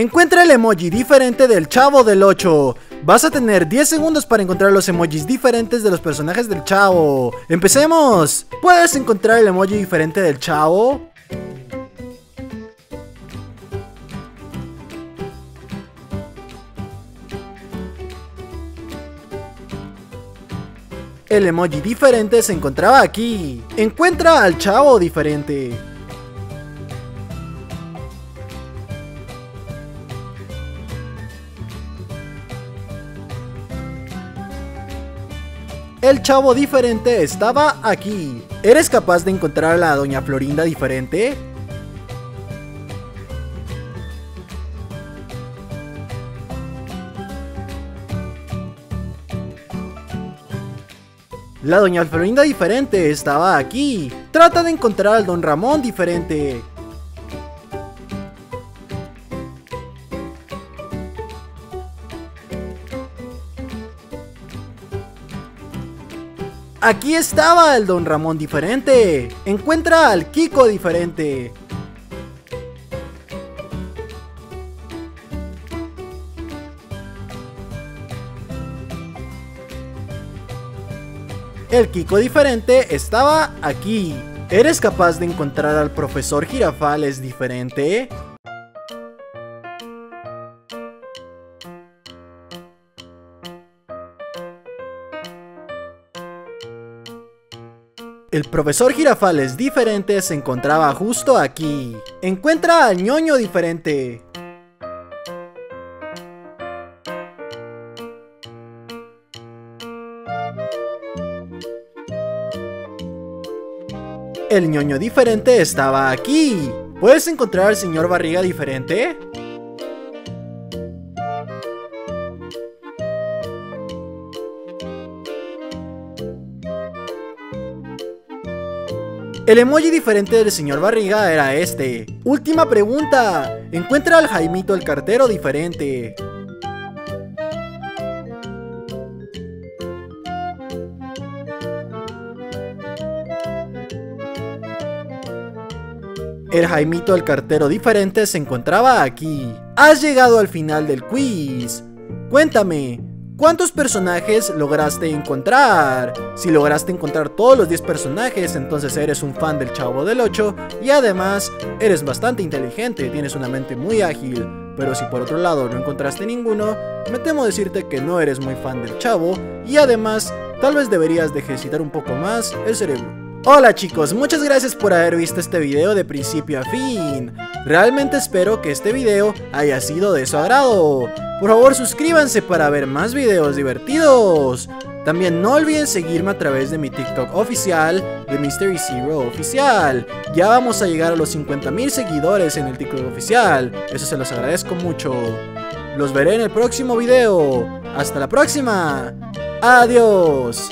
Encuentra el emoji diferente del chavo del 8. Vas a tener 10 segundos para encontrar los emojis diferentes de los personajes del chavo. ¡Empecemos! ¿Puedes encontrar el emoji diferente del chavo? El emoji diferente se encontraba aquí. Encuentra al chavo diferente. El chavo diferente estaba aquí. ¿Eres capaz de encontrar a la doña Florinda diferente? La doña Florinda diferente estaba aquí. Trata de encontrar al don Ramón diferente. Aquí estaba el Don Ramón diferente. Encuentra al Kiko diferente. El Kiko diferente estaba aquí. ¿Eres capaz de encontrar al profesor Girafales diferente? El profesor Girafales diferente se encontraba justo aquí. Encuentra al ñoño diferente. El ñoño diferente estaba aquí. ¿Puedes encontrar al señor Barriga diferente? El emoji diferente del señor Barriga era este. Última pregunta. Encuentra al Jaimito el cartero diferente. El Jaimito el cartero diferente se encontraba aquí. Has llegado al final del quiz. Cuéntame, ¿Cuántos personajes lograste encontrar? Si lograste encontrar todos los 10 personajes, entonces eres un fan del Chavo del 8 y además eres bastante inteligente, tienes una mente muy ágil. Pero si por otro lado no encontraste ninguno, me temo decirte que no eres muy fan del Chavo y además tal vez deberías de ejercitar un poco más el cerebro. Hola chicos, muchas gracias por haber visto este video de principio a fin. Realmente espero que este video haya sido de su agrado. Por favor suscríbanse para ver más videos divertidos. También no olviden seguirme a través de mi TikTok oficial de Mystery Zero oficial. Ya vamos a llegar a los 50.000 seguidores en el TikTok oficial. Eso se los agradezco mucho. Los veré en el próximo video. Hasta la próxima. Adiós.